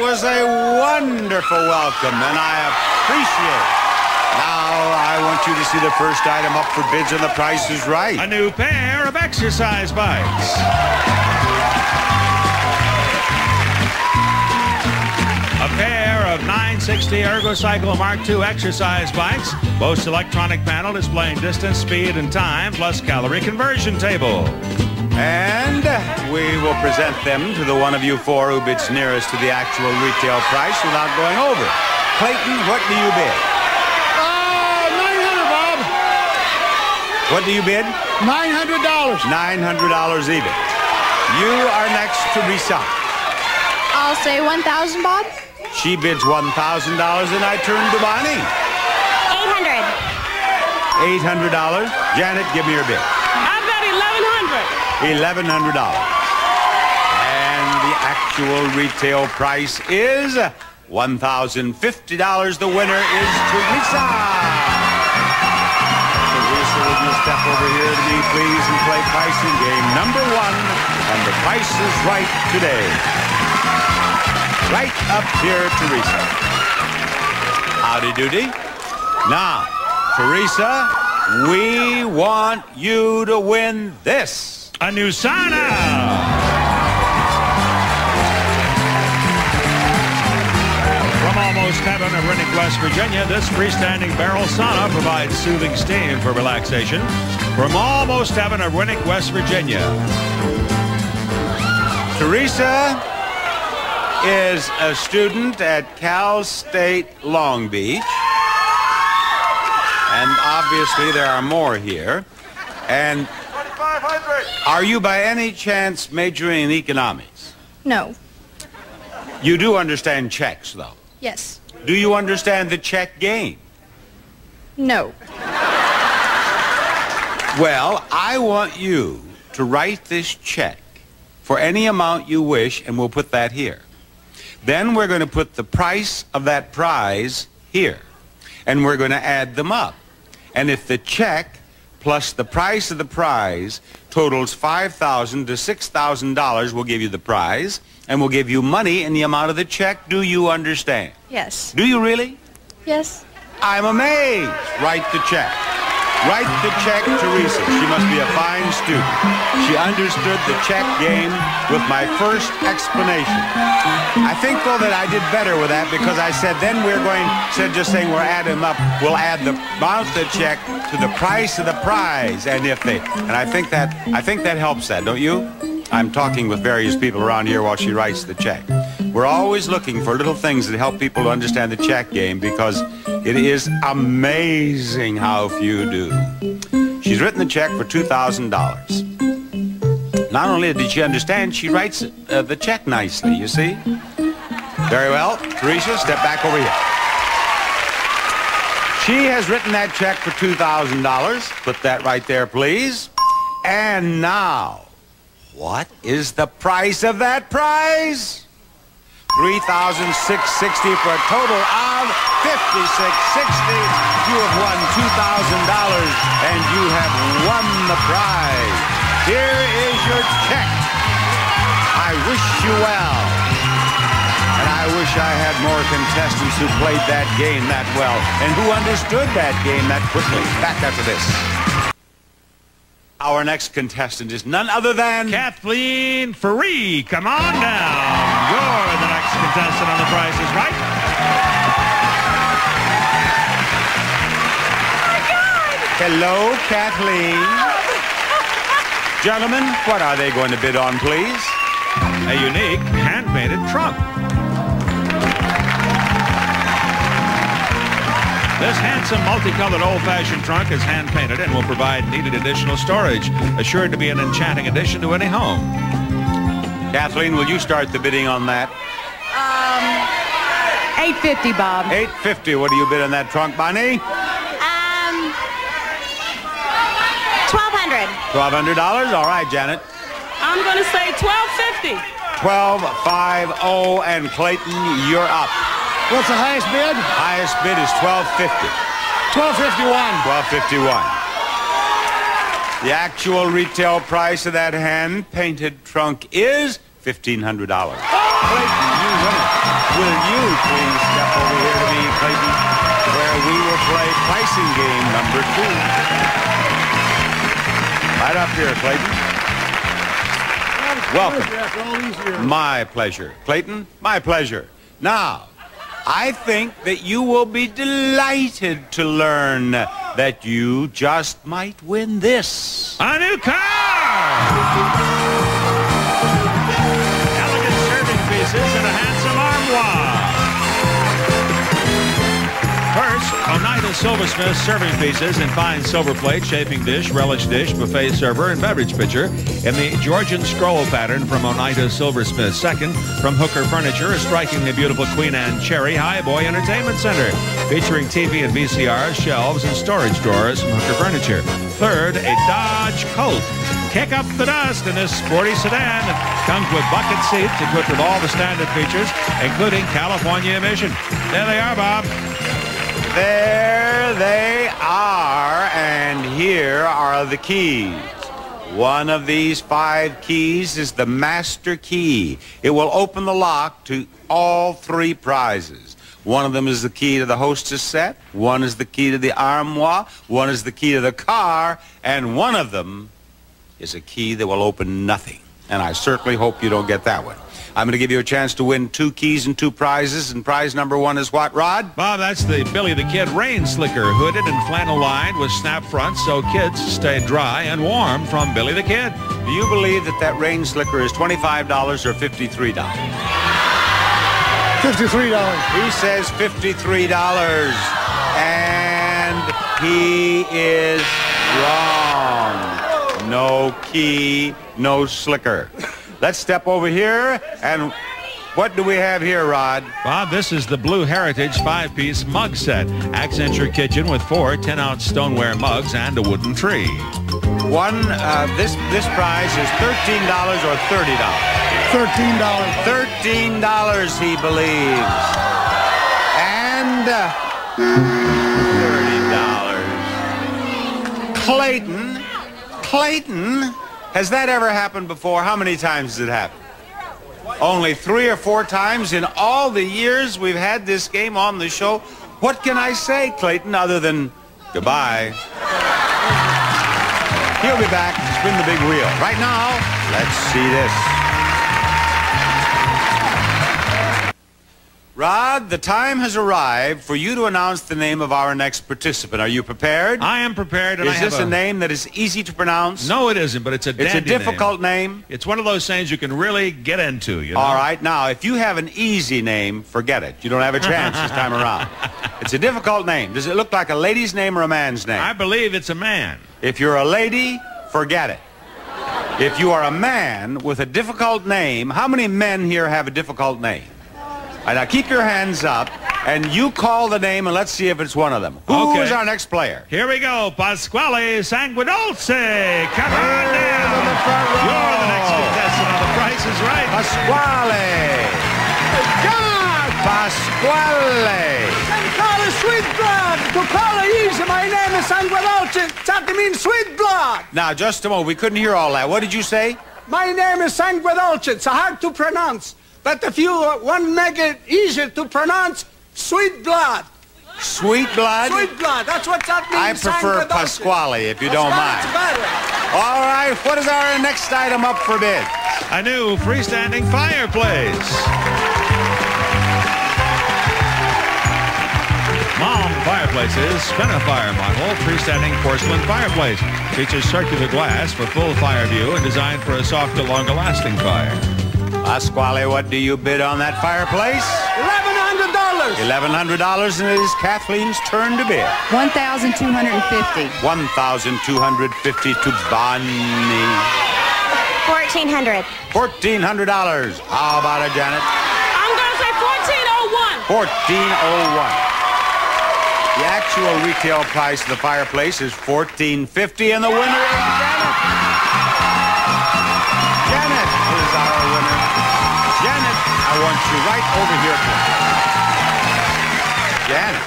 was a wonderful welcome, and I appreciate it. Now, I want you to see the first item up for bids, and the price is right. A new pair of exercise bikes. A pair of 960 ErgoCycle Mark II exercise bikes boasts electronic panel displaying distance, speed, and time, plus calorie conversion table. And we will present them to the one of you four who bids nearest to the actual retail price without going over. Clayton, what do you bid? Uh, 900 Bob. What do you bid? $900. $900 even. You are next, to Teresa. I'll say 1,000, Bob. She bids $1,000, and I turn to Bonnie. 800. $800. Janet, give me your bid. I bet 1100 $1,100. And the actual retail price is $1,050. The winner is Teresa. Teresa, would you step over here to me, please, and play pricing game number one on The Price is Right today. Right up here, Teresa. Howdy doody. Now, Teresa, we want you to win this. A new sauna. From Almost Heaven of Renick, West Virginia, this freestanding barrel sauna provides soothing steam for relaxation. From Almost Heaven of Renick, West Virginia. Teresa is a student at Cal State Long Beach. And obviously there are more here. And are you by any chance majoring in economics? No. You do understand checks, though. Yes. Do you understand the check game? No. Well, I want you to write this check for any amount you wish, and we'll put that here. Then we're going to put the price of that prize here, and we're going to add them up. And if the check plus the price of the prize totals $5,000 to $6,000, we'll give you the prize, and we'll give you money in the amount of the check. Do you understand? Yes. Do you really? Yes. I'm amazed. Write the check. Write the check, Teresa. She must be a fine student. She understood the check game with my first explanation. I think, though, that I did better with that because I said then we're going, instead of just saying we're adding up, we'll add the amount of the check to the price of the prize. And if they, and I think that, I think that helps that, don't you? I'm talking with various people around here while she writes the check. We're always looking for little things that help people to understand the check game because it is amazing how few do. She's written the check for $2,000. Not only did she understand, she writes uh, the check nicely, you see? Very well. Teresa, step back over here. She has written that check for $2,000. Put that right there, please. And now, what is the price of that prize? 3660 for a total of 5660 You have won $2,000 and you have won the prize. Here is your check. I wish you well. And I wish I had more contestants who played that game that well and who understood that game that quickly. Back after this. Our next contestant is none other than... Kathleen Faree. Come on down. You're the next contestant on The Price is Right. Oh Hello, Kathleen. Gentlemen, what are they going to bid on, please? A unique handmade trunk. This handsome, multicolored, old-fashioned trunk is hand-painted and will provide needed additional storage, assured to be an enchanting addition to any home. Kathleen, will you start the bidding on that? Um, 850, Bob. 850. What do you bid on that trunk, Bonnie? Um, 1200 $1,200. All right, Janet. I'm going to say 1250. 1250 and Clayton, you're up. What's the highest bid? Highest bid is 1250. 1251. 1251. The actual retail price of that hand-painted trunk is $1,500. Clayton, you win it. Will you please step over here to me, Clayton, where we will play pricing game number two. Right up here, Clayton. Welcome. After all these years. My pleasure. Clayton, my pleasure. Now, I think that you will be delighted to learn that you just might win this. A new car! Silversmith serving pieces and fine silver plate, chafing dish, relish dish, buffet server, and beverage pitcher in the Georgian scroll pattern from Oneida Silversmith. Second, from Hooker Furniture, a strikingly beautiful Queen Anne Cherry High Boy Entertainment Center, featuring TV and VCRs, shelves, and storage drawers from Hooker Furniture. Third, a Dodge Colt. Kick up the dust in this sporty sedan. Comes with bucket seats equipped with all the standard features, including California emission. There they are, Bob. There they are, and here are the keys. One of these five keys is the master key. It will open the lock to all three prizes. One of them is the key to the hostess set, one is the key to the armoire, one is the key to the car, and one of them is a key that will open nothing. And I certainly hope you don't get that one. I'm going to give you a chance to win two keys and two prizes, and prize number one is what, Rod? Bob, that's the Billy the Kid rain slicker, hooded and flannel lined with snap fronts so kids stay dry and warm from Billy the Kid. Do you believe that that rain slicker is $25 or $53? $53. He says $53, and he is wrong. No key, no slicker. Let's step over here, and what do we have here, Rod? Bob, this is the Blue Heritage five-piece mug set. Accent your kitchen with four 10-ounce stoneware mugs and a wooden tree. One, uh, this this prize is $13 or $30. $13. $13, he believes. And uh, $30. Clayton, Clayton, has that ever happened before? How many times has it happened? Only three or four times in all the years we've had this game on the show. What can I say, Clayton, other than goodbye? He'll be back spin the big wheel. Right now, let's see this. Rod, the time has arrived for you to announce the name of our next participant. Are you prepared? I am prepared, and I Is have this a name that is easy to pronounce? No, it isn't, but it's a It's a difficult name. name. It's one of those things you can really get into, you know? All right, now, if you have an easy name, forget it. You don't have a chance this time around. It's a difficult name. Does it look like a lady's name or a man's name? I believe it's a man. If you're a lady, forget it. If you are a man with a difficult name, how many men here have a difficult name? All right, now keep your hands up, and you call the name, and let's see if it's one of them. Who Okay. is our next player? Here we go, Pasquale Sanguedolce. Come on down. in the front row. You're the next contestant on The Price is Right. Pasquale. God! Pasquale. Call it sweet blood. To call it easy, my name is Sanguedolce. That means sweet blood. Now, just a moment. We couldn't hear all that. What did you say? My name is Sanguedolce. It's hard to pronounce. But if you uh, want to make it easier to pronounce, sweet blood. Sweet blood? Sweet blood. That's what that means. I prefer Sanguedolce. Pasquale, if you don't mind. All right, what is our next item up for bid? A new freestanding fireplace. Malm Fireplaces, Spin-A-Fire model, freestanding porcelain fireplace. Features circular glass for full fire view and designed for a softer, longer-lasting fire. Pasquale, what do you bid on that fireplace? $1,100. $1,100 and it is Kathleen's turn to bid. 1,250. 1,250 to Bonnie. 1400 $1,400. How about it, Janet? I'm going to say 1401. 1401. The actual retail price of the fireplace is 1450 and the winner is over here. Janet.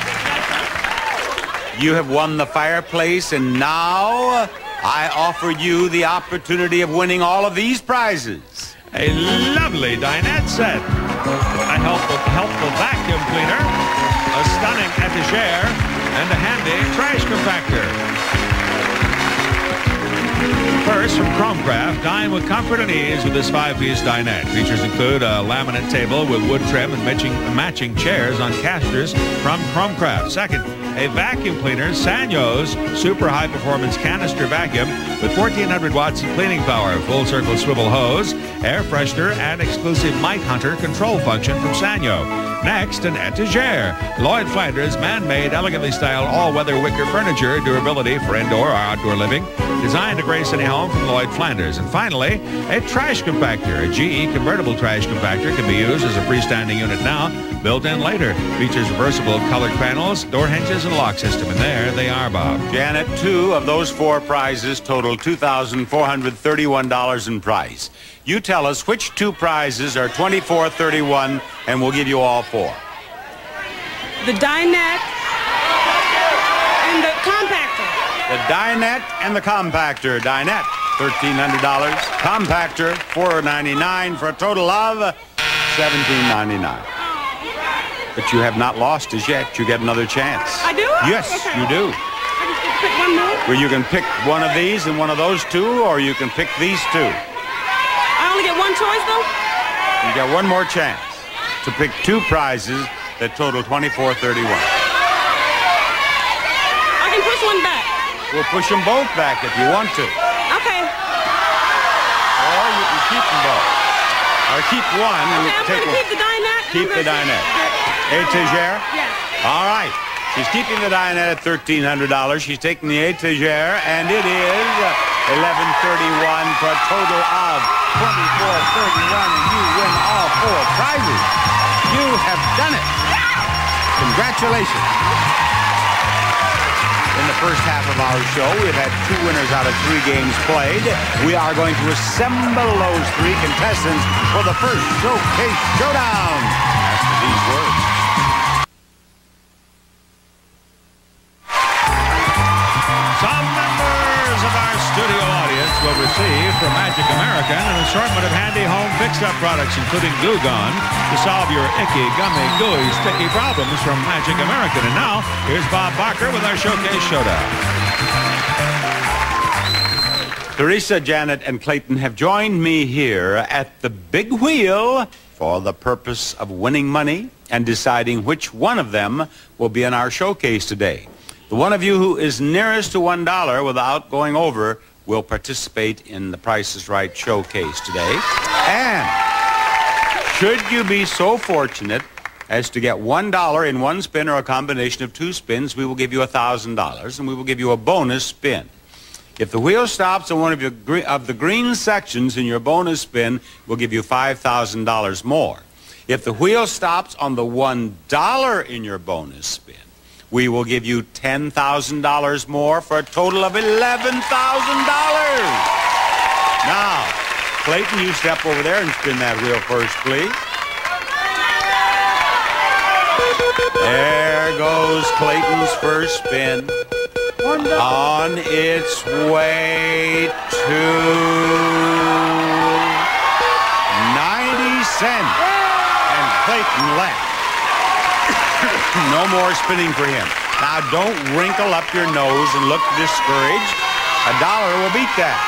You have won the fireplace and now I offer you the opportunity of winning all of these prizes. A lovely dinette set. A helpful, helpful vacuum cleaner. A stunning etagere. And a handy trash compactor. First, from Chromcraft, dine with comfort and ease with this five-piece dinette. Features include a laminate table with wood trim and matching, matching chairs on casters from Chromcraft. Second, a vacuum cleaner, Sanyo's super high-performance canister vacuum with 1,400 watts of cleaning power, full-circle swivel hose, air freshener, and exclusive Mite Hunter control function from Sanyo. Next, an etagere. Lloyd Flanders, man-made, elegantly styled, all-weather wicker furniture, durability for indoor or outdoor living, designed to grace any home from Lloyd Flanders. And finally, a trash compactor. A GE convertible trash compactor can be used as a freestanding unit now, built in later. Features reversible colored panels, door hinges, and lock system. And there they are, Bob. Janet, two of those four prizes total $2,431 in price. You tell us which two prizes are 2431 and we'll give you all four. The dinette and the compactor. The dinette and the compactor. Dinette, $1,300. Compactor, $499 for a total of $1,799. But you have not lost as yet. You get another chance. I do? Yes, Okay. you do. I just pick one more. Well, you can pick one of these and one of those two, or you can pick these two. I only get one choice, though? You got one more chance to pick two prizes that total 2431. I can push one back. We'll push them both back if you want to. Okay. Or you can keep them both. Or keep one and Okay, take one. keep the dinette. Keep the dinette. Etagere? Yes. All right. She's keeping the dinette at $1,300. She's taking the etagere, and it is 1,131 for a total of 2,431, and you win all four prizes. You have done it. Congratulations. In the first half of our show, we've had two winners out of three games played. We are going to assemble those three contestants for the first showcase showdown. After these words. Some members of our studio audience will receive from Magic American an assortment of handy home fix-up products, including Glue Gun, to solve your icky, gummy, gooey, sticky problems from Magic American. And now, here's Bob Barker with our Showcase Showdown. Teresa, Janet, and Clayton have joined me here at the big wheel for the purpose of winning money and deciding which one of them will be in our showcase today. The one of you who is nearest to $1 without going over will participate in the Price is Right showcase today. And should you be so fortunate as to get $1 in one spin or a combination of two spins, we will give you $1,000 and we will give you a bonus spin. If the wheel stops on one of, your of the green sections in your bonus spin, we'll give you $5,000 more. If the wheel stops on the $1 in your bonus spin, we will give you $10,000 more for a total of $11,000. Now, Clayton, you step over there and spin that wheel first, please. There goes Clayton's first spin on its way to 90 cents. And Clayton left. No more spinning for him. Now don't wrinkle up your nose and look discouraged. A dollar will beat that.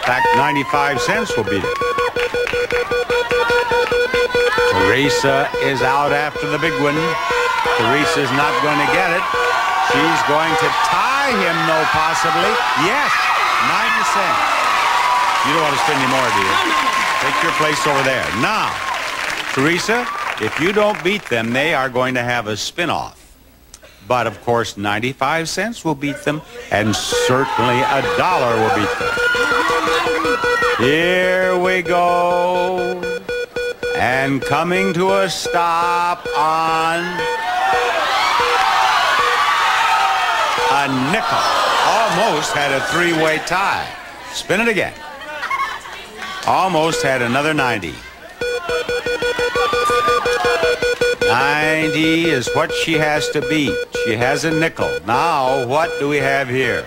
In fact, 95 cents will beat it. Teresa is out after the big one. Teresa's not going to get it. She's going to tie him, though, possibly. Yes, 90 cents. You don't want to spend any more, do you? No, no, no. Take your place over there. Now, Teresa, if you don't beat them, they are going to have a spin-off. But, of course, 95 cents will beat them, and certainly a dollar will beat them. Here we go. And coming to a stop on a nickel. Almost had a three-way tie. Spin it again. Almost had another 90. 90 is what she has to beat. She has a nickel. Now, what do we have here?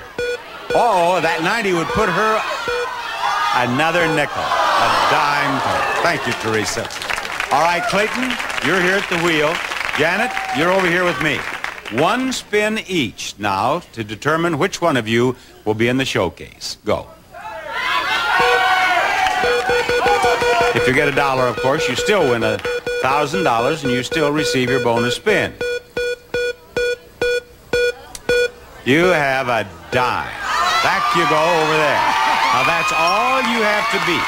Oh, that 90 would put her another nickel. A dime. Thank you, Teresa. All right, Clayton, you're here at the wheel. Janet, you're over here with me. One spin each now to determine which one of you will be in the showcase. Go. If you get a dollar, of course, you still win a thousand dollars and you still receive your bonus spin. You have a dime. Back you go over there. Now that's all you have to beat.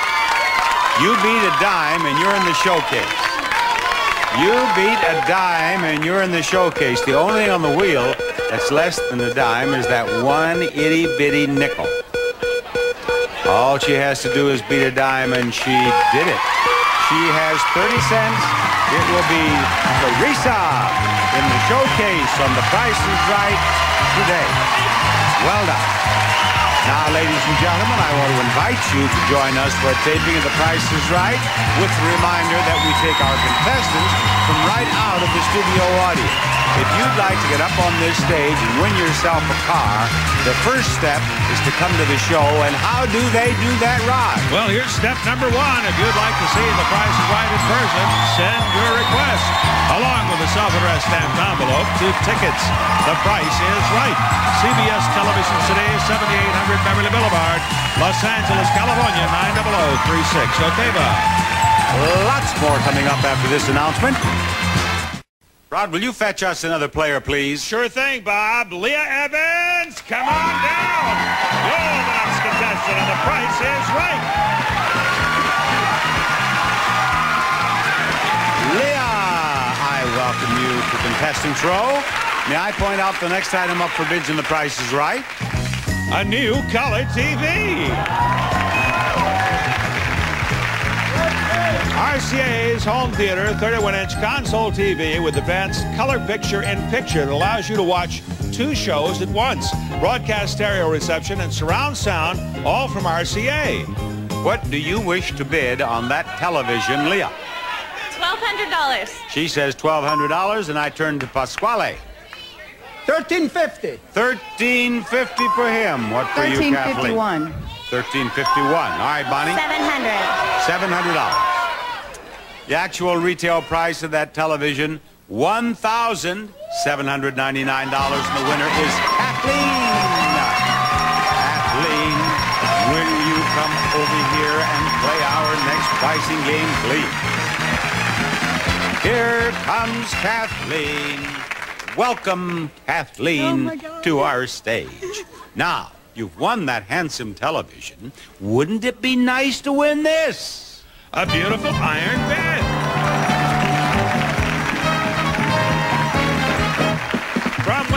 You beat a dime and you're in the showcase. You beat a dime and you're in the showcase. The only thing on the wheel that's less than a dime is that one itty bitty nickel. All she has to do is beat a dime and she did it. She has 30 cents. It will be Teresa in the showcase on The Price is Right today. Well done. Now, ladies and gentlemen, I want to invite you to join us for a taping of The Price is Right with the reminder that we take our contestants from right out of the studio audience. If you'd like to get up on this stage and win yourself a car, the first step is to come to the show. And how do they do that, Rod? Well, here's step number one. If you'd like to see The Price is Right in person, send your request along with a self-addressed stamped envelope to Tickets. The Price is Right. CBS Television today, 7800 Beverly Boulevard, Los Angeles, California, 90036. Okay, Bob. Lots more coming up after this announcement. Rod, will you fetch us another player, please? Sure thing, Bob. Leah Evans, come on down. You're the next contestant, and the price is right. Leah, I welcome you to contestants row. May I point out the next item up for bids in the price is right? A new color TV. RCA's home theater 31-inch console TV with advanced color picture in picture that allows you to watch two shows at once. Broadcast stereo reception and surround sound, all from RCA. What do you wish to bid on that television, Leah? $1,200. She says $1,200, and I turn to Pasquale. 1350. $13.50 for him. What for you, Kathleen? 1351. $13.51. All right, Bonnie. 700 $700. The actual retail price of that television, $1,799. And the winner is Kathleen. Kathleen, will you come over here and play our next pricing game, please? Here comes Kathleen. Welcome, Kathleen, oh to our stage. Now, you've won that handsome television. Wouldn't it be nice to win this? A beautiful iron bed.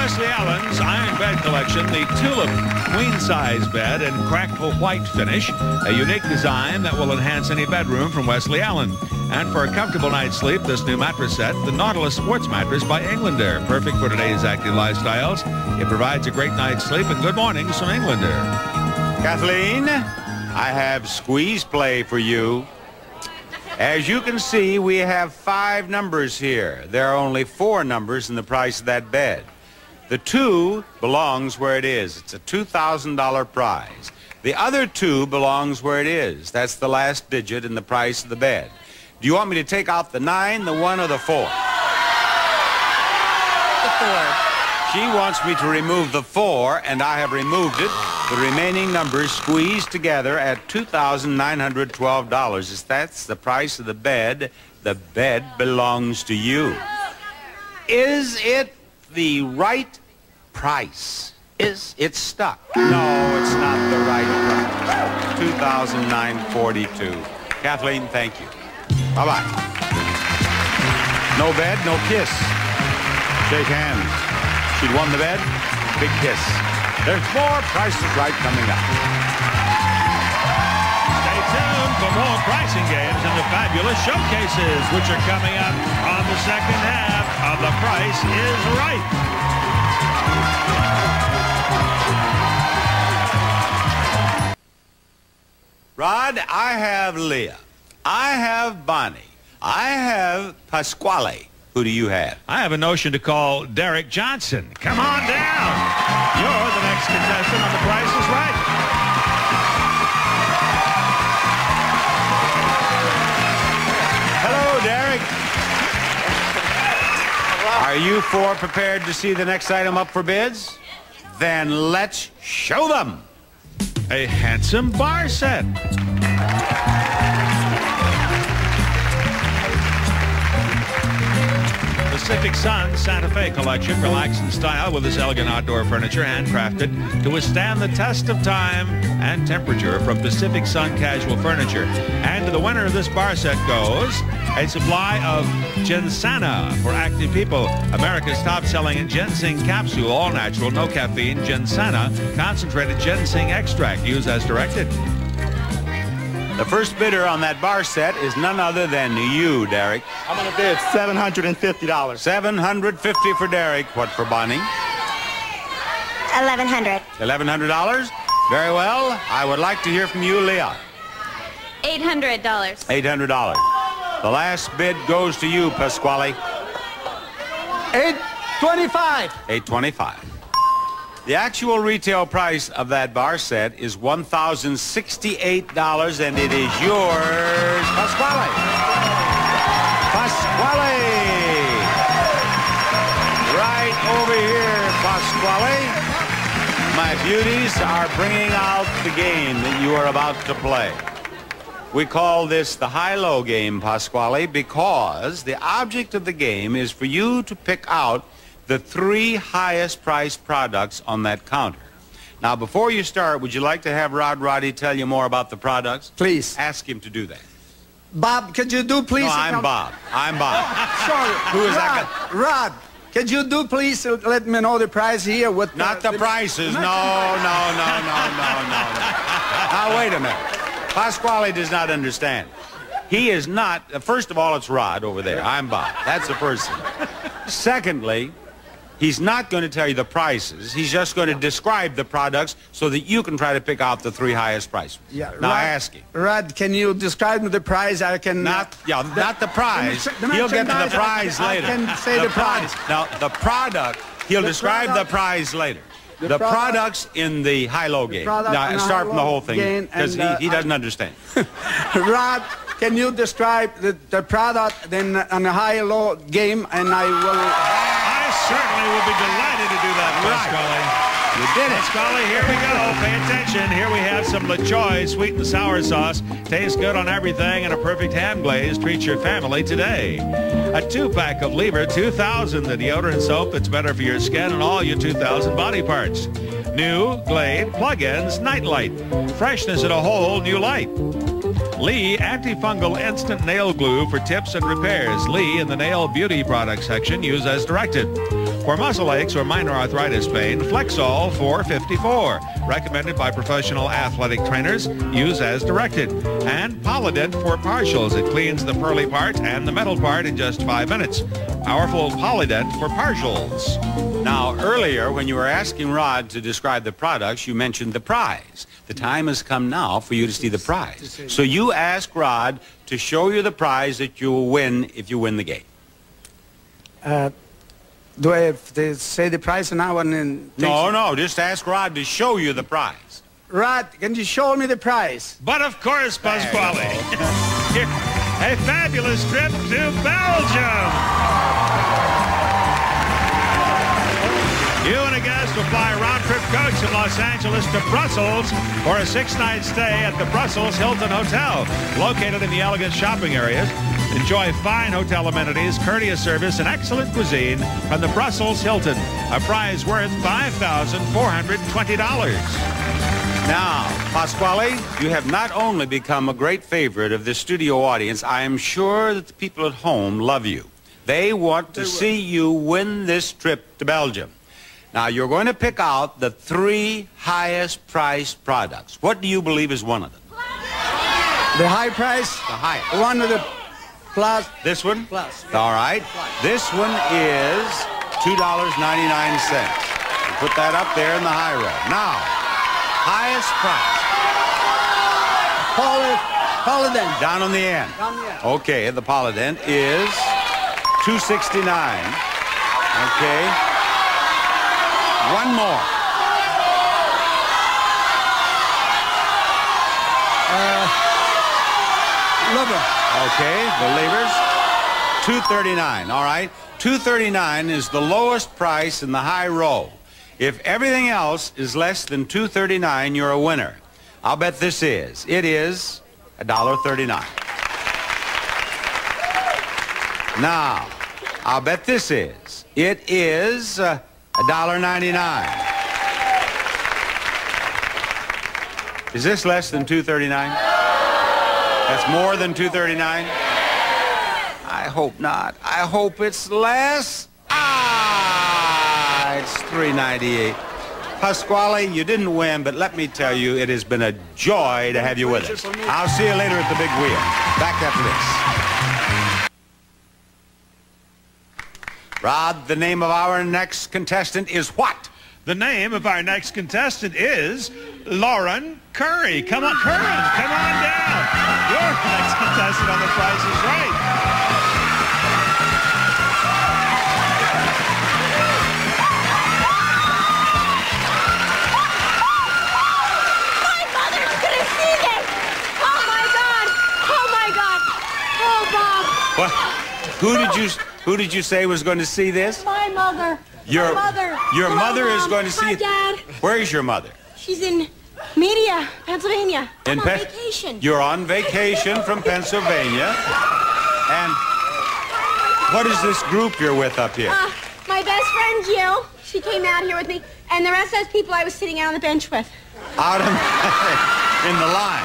Wesley Allen's Iron Bed Collection, the Tulip Queen Size Bed in crackle white finish, a unique design that will enhance any bedroom from Wesley Allen. And for a comfortable night's sleep, this new mattress set, the Nautilus Sports Mattress by Englander, perfect for today's active lifestyles. It provides a great night's sleep and good mornings from Englander. Kathleen, I have squeeze play for you. As you can see, we have five numbers here. There are only four numbers in the price of that bed. The two belongs where it is. It's a $2,000 prize. The other two belongs where it is. That's the last digit in the price of the bed. Do you want me to take out the nine, the one, or the four? The four. She wants me to remove the four, and I have removed it. The remaining numbers squeezed together at $2,912. Is that's the price of the bed the bed belongs to you. Is it the right price? Is it stuck? No, it's not the right price. 2009-42. Kathleen, thank you. Bye-bye. No bed, no kiss. Shake hands. She'd won the bed. Big kiss. There's more Price is Right coming up. For more pricing games and the fabulous showcases, which are coming up on the second half of The Price is Right. Rod, I have Leah. I have Bonnie. I have Pasquale. Who do you have? I have a notion to call Derek Johnson. Come on down. Are you four prepared to see the next item up for bids? Then let's show them. A handsome bar set. Pacific Sun Santa Fe collection, relaxed in style with this elegant outdoor furniture, handcrafted to withstand the test of time and temperature from Pacific Sun Casual Furniture. And to the winner of this bar set goes a supply of Ginsana for active people, America's top-selling ginseng capsule, all natural, no caffeine, Ginsana, concentrated ginseng extract, used as directed. The first bidder on that bar set is none other than you, Derek. I'm gonna bid $750. 750 for Derek. What for Bonnie? 1,100. $1,100? Very well. I would like to hear from you, Leah. $800 $800. The last bid goes to you, Pasquale. 825. 825. The actual retail price of that bar set is $1,068, and it is yours, Pasquale. Pasquale. Right over here, Pasquale. My beauties are bringing out the game that you are about to play. We call this the high-low game, Pasquale, because the object of the game is for you to pick out the three highest priced products on that counter. Now, before you start, would you like to have Rod Roddy tell you more about the products? Please. Ask him to do that. Bob, could you do please? No, I'm Bob. I'm Bob. Oh, sorry. Who is Rod, that Rod, could you do please let me know the price here? With Not the prices. No, no, no, no, no, no, no. Now, wait a minute. Pasquale does not understand. He is not, first of all, it's Rod over there. I'm Bob. That's the first thing. Secondly, he's not going to tell you the prices. He's just going to describe the products so that you can try to pick out the three highest prices. Yeah, now, Rod, ask him. Rod, can you describe the price? I can. Not, yeah, not the prize. the He'll get to the merchandise, I prize can- I later. can say the prod- price. Now, the product, he'll The describe product- the prize later. the The, product- products in the high-low game. Now, start from the whole thing because he, uh, he doesn't understand. Rod, can you describe the, the product then on a high-low game, and I will. Certainly will be delighted to do that, Pasquale. You did it. Pasquale, here we go. Pay attention. Here we have some LaChoy sweet and sour sauce. Tastes good on everything and a perfect hand glaze. Treat your family today. A two-pack of Lever 2000, the deodorant soap that's better for your skin and all your 2000 body parts. New Glade plug-ins Nightlight. Freshness in a whole new light. Lee antifungal instant nail glue for tips and repairs. Lee in the nail beauty product section. Use as directed. For muscle aches or minor arthritis pain, Flexall 454. Recommended by professional athletic trainers. Use as directed. And Polident for partials. It cleans the pearly part and the metal part in just five minutes. Powerful Polident for partials. Now, earlier, when you were asking Rod to describe the products, you mentioned the prize. The time has come now for you to see the prize. So you ask Rod to show you the prize that you will win if you win the game. Uh, do I have to say the price now and then? No, no, just ask Rod to show you the prize. Rod, can you show me the prize? But of course, Pasquale. A fabulous trip to Belgium. You and will fly a round-trip coach from Los Angeles to Brussels for a six-night stay at the Brussels Hilton Hotel, located in the elegant shopping areas. Enjoy fine hotel amenities, courteous service, and excellent cuisine from the Brussels Hilton. A prize worth $5,420. Now, Pasquale, you have not only become a great favorite of this studio audience, I am sure that the people at home love you. They want to see you win this trip to Belgium. Now, you're going to pick out the three highest priced products. What do you believe is one of them? The high price, The highest. one of the plus. This one? Plus. All right. This one is $2.99. You Put that up there in the high row. Now, highest price. Paul, Paladin. Down on the end. Down the end. Okay, the Polident is 269. Okay. One more. Lover. Okay, the levers. 239. All right. 239 is the lowest price in the high row. If everything else is less than 239, you're a winner. I'll bet this is. It is $1.39. Now, I'll bet this is. It is uh, $1.99. Is this less than 239? That's more than 239? I hope not. I hope it's less. Ah, it's 398. Pasquale, you didn't win, but let me tell you, it has been a joy to have you with us. I'll see you later at the big wheel. Back after this. Rod, the name of our next contestant is what? The name of our next contestant is Lauren Curry. Come on, Curran, come on down. You're next contestant on The Price is Right. My mother's gonna see this! Oh my god! Oh my god! Oh Bob! What? Who did you who did you say was going to see this? My mother! Your my mother! Your Hello, mother is going to see Hi, it. Dad. Where is your mother? She's in Media, Pennsylvania. I'm on Pe- vacation. You're on vacation from Pennsylvania. And what is this group you're with up here? Uh, my best friend Jill, she came out here with me, and the rest of those people I was sitting out on the bench with. Out in, in the line.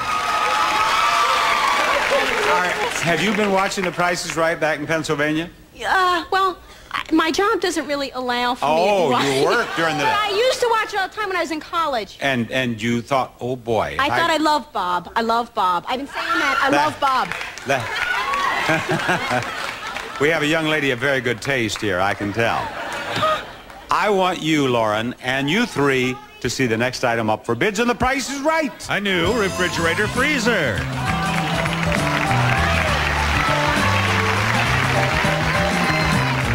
All right. Have you been watching The Prices Right back in Pennsylvania? Uh, well, I, my job doesn't really allow for me Oh, to watch. you work during the But day. I used to watch it all the time when I was in college. And and you thought, oh boy. if I thought I loved Bob. I love Bob. I've been saying that. I That- love Bob. that- we have a young lady of very good taste here, I can tell. I want you, Lauren, and you three to see the next item up for bids, and the price is right. A new refrigerator freezer.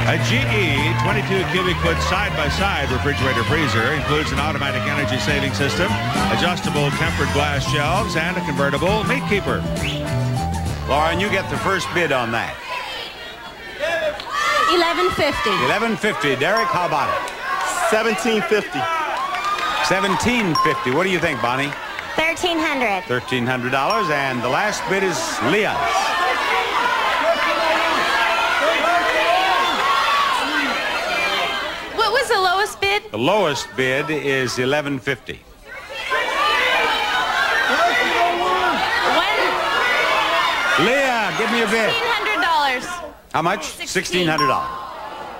A GE 22 cubic foot side-by-side refrigerator freezer includes an automatic energy saving system, adjustable tempered glass shelves, and a convertible meat keeper. Lauren, you get the first bid on that. 1150. 1150. Derek, how about it? 1750. 1750. What do you think, Bonnie? 1300. $1,300. And the last bid is Leah's. What was the lowest bid? The lowest bid is 1150. When? Leah, give me your bid. $1,500. How much? $1,600.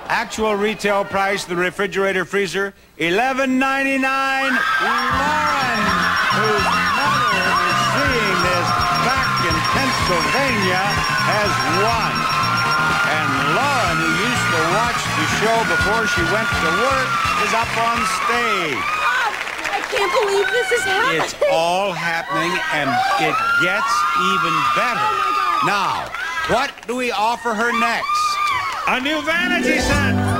Actual retail price the refrigerator freezer, $11.99. Lauren, whose mother is seeing this back in Pennsylvania, has won. And Lauren, who used to watch the show before she went to work, is up on stage. Bob, I can't believe this is happening. It's all happening, and it gets even better. Oh now, what do we offer her next? A new vanity set.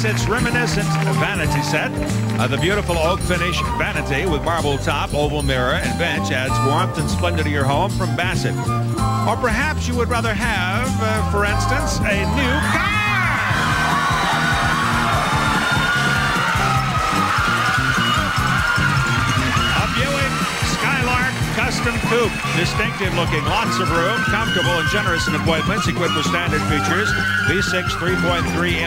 Bassett's reminiscent vanity set. Uh, the beautiful oak finish vanity with marble top, oval mirror, and bench adds warmth and splendor to your home from Bassett. Or perhaps you would rather have, uh, for instance, a new car. Coupe. Distinctive looking, lots of room, comfortable and generous in appointments, equipped with standard features. V6 3.3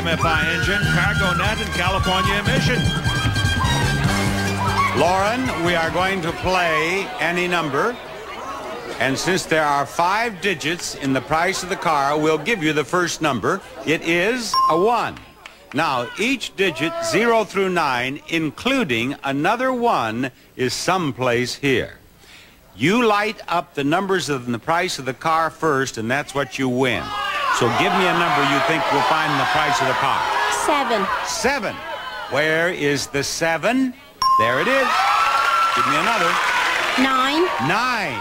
MFI engine, cargo net, and California emission. Lauren, we are going to play any number. And since there are five digits in the price of the car, we'll give you the first number. It is a one. Now, each digit, zero through nine, including another one, is someplace here. You light up the numbers in the price of the car first, and that's what you win. So give me a number you think will find the price of the car. Seven. Seven. Where is the seven? There it is. Give me another. Nine. Nine.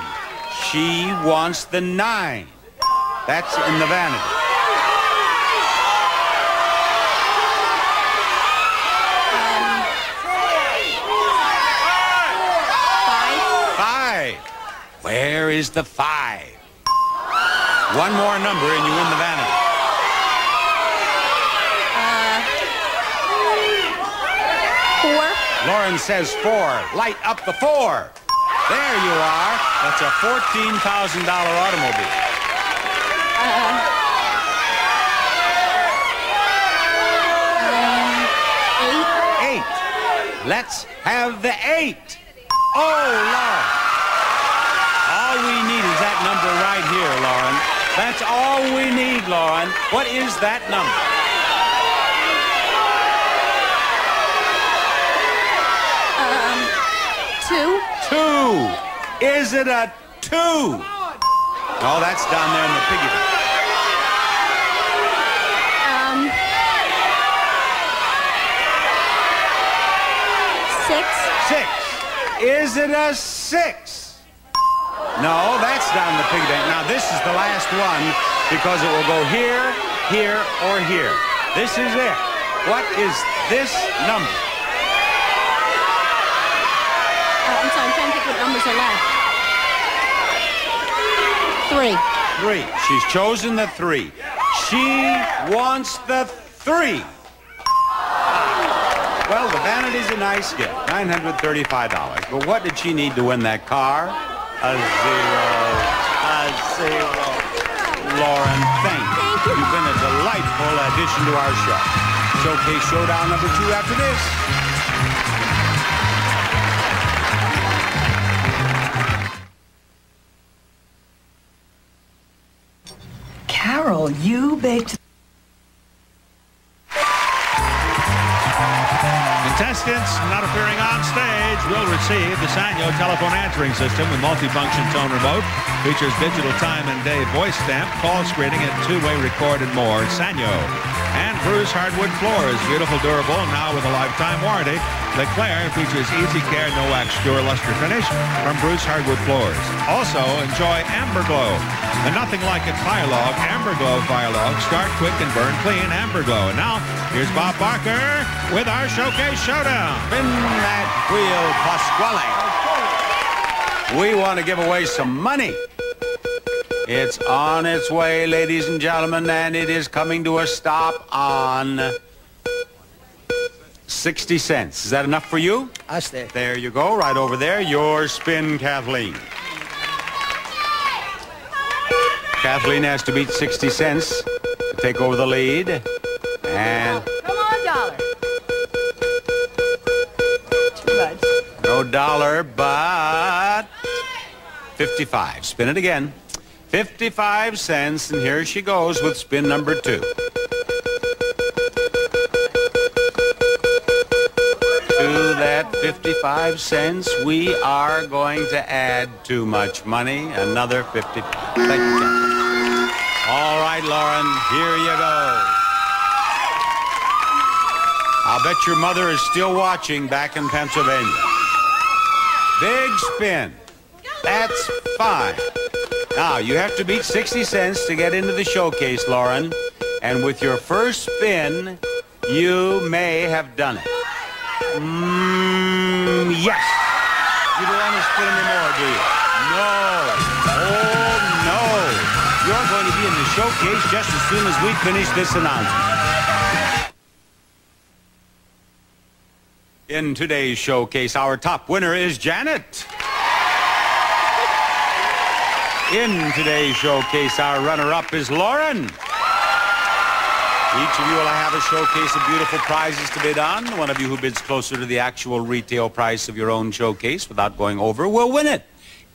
She wants the nine. That's in the vanity. Five. Five. Where is the five? One more number and you win the vanity. Uh, four. Lauren says four. Light up the four. There you are. That's a $14,000 automobile. Uh, eight. Eight. Let's have the eight. Oh, Lauren. All we need is that number right here, Lauren. That's all we need, Lauren. What is that number? Um, Two. Two. Is it a two? Oh, that's down there in the piggy bank. Um. Six. Six. Is it a six? No, that's down the piggy bank. Now, this is the last one because it will go here, here, or here. This is it. What is this number? Oh, I'm sorry. I'm trying to think what numbers are left. Three. Three. She's chosen the three. She wants the three. Well, the vanity's a nice gift, $935. But what did she need to win that car? A zero. A zero. Lauren, thank you. Thank you. You've been a delightful addition to our show. Showcase Showdown number two after this. Carol, you baked Contestants not appearing on stage will receive the Sanyo telephone answering system with multifunction tone remote. Features digital time and day voice stamp, call screening, and two-way record and more. Sanyo. And Bruce hardwood floors, beautiful, durable, and now with a lifetime warranty. Leclerc features easy care, no wax, pure luster finish from Bruce hardwood floors. Also, enjoy Amber Glow. And nothing like it Fire Log, Amber Glow Fire Log. Start quick and burn clean, Amber Glow. And now, here's Bob Barker with our Showcase Showdown. Spin that wheel, Pasquale. We want to give away some money. It's on its way, ladies and gentlemen, and it is coming to a stop on 60 cents. Is that enough for you? I stay. There you go, right over there. Your spin, Kathleen. Kathleen has to beat 60 cents to take over the lead. And Come on, dollar. Too much. No dollar, but 55. Spin it again. 55 cents, and here she goes with spin number two. To that 55 cents, we are going to add too much money. Another 50. Thank you, All right, Lauren, here you go. I'll bet your mother is still watching back in Pennsylvania. Big spin. That's fine. Now, you have to beat 60 cents to get into the showcase, Lauren. And with your first spin, you may have done it. Mmm, yes. You don't want to spin anymore, do you? No. Oh, no. You're going to be in the showcase just as soon as we finish this announcement. In today's showcase, our top winner is Janet. In today's showcase, our runner-up is Lauren. Each of you will have a showcase of beautiful prizes to bid on. One of you who bids closer to the actual retail price of your own showcase without going over will win it.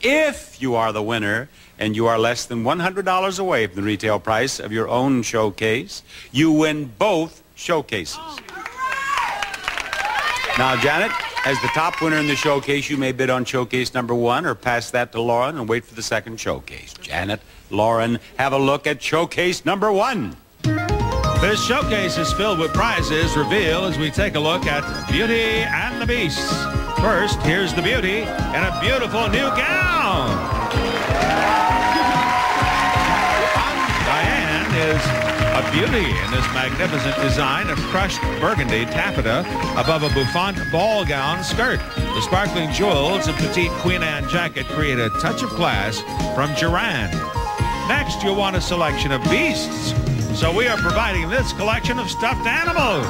If you are the winner and you are less than $100 away from the retail price of your own showcase, you win both showcases. Now, Janet, as the top winner in the showcase, you may bid on showcase number one or pass that to Lauren and wait for the second showcase. Janet, Lauren, have a look at showcase number one. This showcase is filled with prizes revealed as we take a look at Beauty and the Beast. First, here's the beauty in a beautiful new gown. Diane is a beauty in this magnificent design of crushed burgundy taffeta above a bouffant ball gown skirt. The sparkling jewels and petite Queen Anne jacket create a touch of class from Duran. Next, you'll want a selection of beasts. So we are providing this collection of stuffed animals.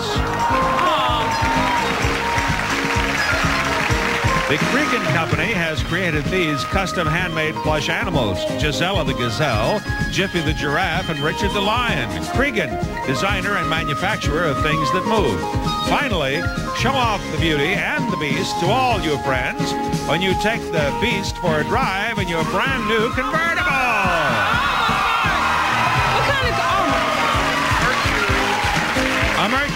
The Creegan Company has created these custom handmade plush animals. Gisela the gazelle, Jiffy the giraffe, and Richard the lion. Creegan, designer and manufacturer of things that move. Finally, show off the beauty and the beast to all your friends when you take the beast for a drive in your brand new convertible.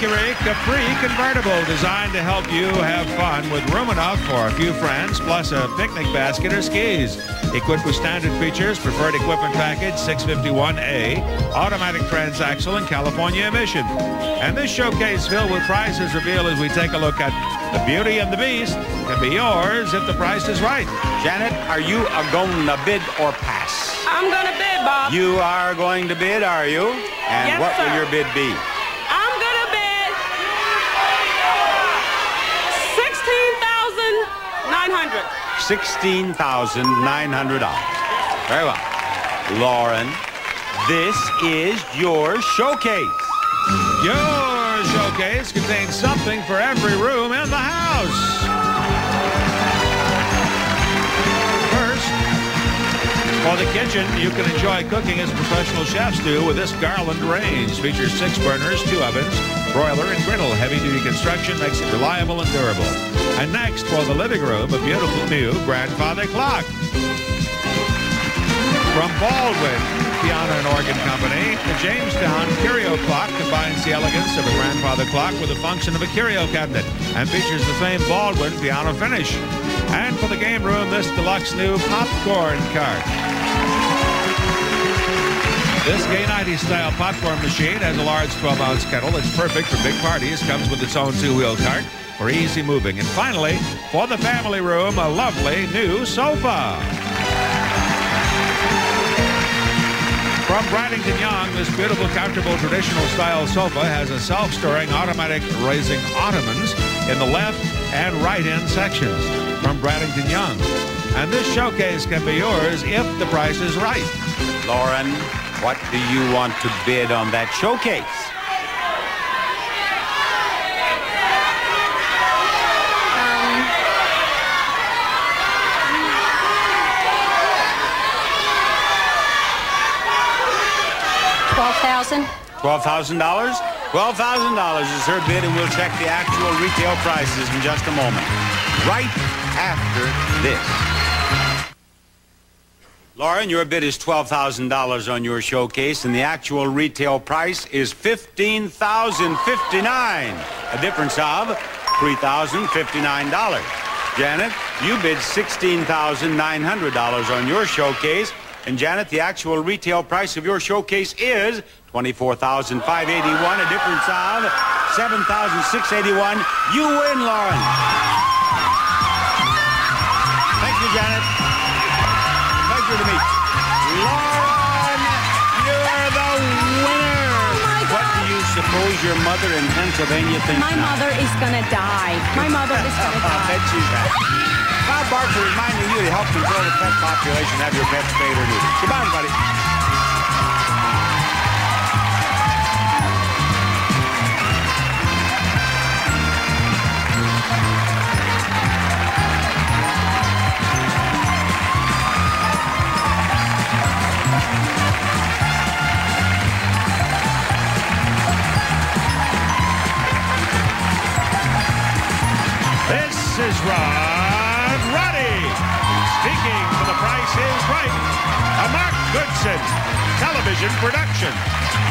A Mercury Capri convertible designed to help you have fun with room enough for a few friends, plus a picnic basket or skis. Equipped with standard features, preferred equipment package 651A, automatic transaxle, and California emission. And this showcase filled with prizes revealed as we take a look at the Beauty and the Beast can be yours if the price is right. Janet, are you a going to bid or pass? I'm going to bid, Bob. You are going to bid, are you? And Yes, what will sir. your bid be? I'm going to bid... $16,900. $16,900. Very well. Lauren, this is your showcase. Your showcase contains something for every room in the house. First, for the kitchen, you can enjoy cooking as professional chefs do with this Garland range. Features six burners, two ovens, broiler, and griddle. Heavy-duty construction makes it reliable and durable. And next, for the living room, a beautiful new grandfather clock. From Baldwin Piano and Organ Company, the Jamestown Curio Clock combines the elegance of a grandfather clock with the function of a curio cabinet and features the famed Baldwin piano finish. And for the game room, this deluxe new popcorn cart. This gay 90s style popcorn machine has a large 12 ounce kettle that's perfect for big parties, comes with its own two wheel cart for easy moving. And finally, for the family room, a lovely new sofa. From Bradington Young, this beautiful, comfortable, traditional style sofa has a self-stirring automatic raising ottomans in the left and right end sections from Bradington Young. And this showcase can be yours if the price is right. Lauren, what do you want to bid on that showcase? Twelve thousand. $12,000? $12,000 is her bid, and we'll check the actual retail prices in just a moment. Right after this. Lauren, your bid is $12,000 on your showcase, and the actual retail price is 15,059, a difference of $3,059. Janet, you bid $16,900 on your showcase, and Janet, the actual retail price of your showcase is 24,581, a difference of 7,681. You win, Lauren. Do your mother in Pennsylvania thinks My now? mother is gonna die. My mother is gonna die. I die. bet she's happy. Bob Barker reminding you to help control the pet population. Have your pets spayed or neutered. Goodbye, everybody. Rod Roddy. Speaking for The Price is Right, a Mark Goodson television production.